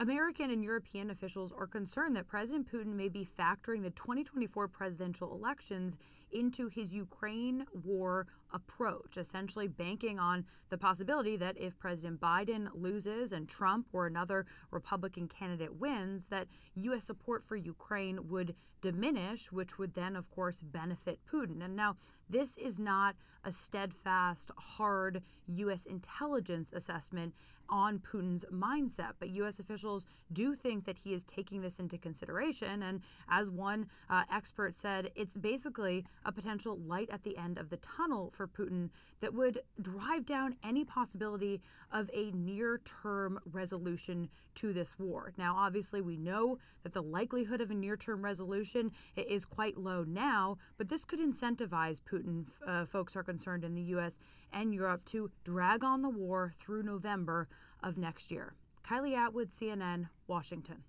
American and European officials are concerned that President Putin may be factoring the 2024 presidential elections into his Ukraine war approach, essentially banking on the possibility that if President Biden loses and Trump or another Republican candidate wins, that U.S. support for Ukraine would diminish, which would then, of course, benefit Putin. And now, this is not a steadfast, hard U.S. intelligence assessment on Putin's mindset, but U.S. officials officials do think that he is taking this into consideration. And as one uh, expert said, it's basically a potential light at the end of the tunnel for Putin that would drive down any possibility of a near term resolution to this war. Now, obviously, we know that the likelihood of a near term resolution is quite low now, but this could incentivize Putin, uh, folks are concerned in the U.S. and Europe, to drag on the war through November of next year. Kylie Atwood, CNN, Washington.